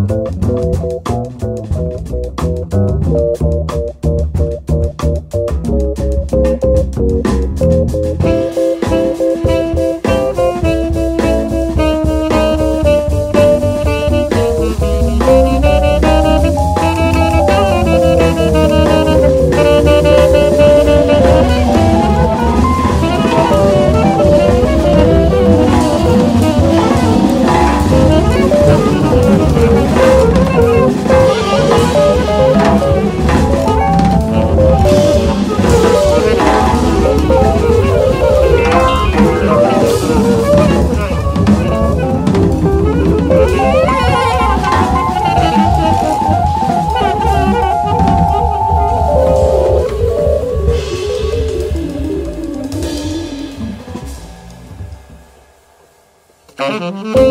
Música Thank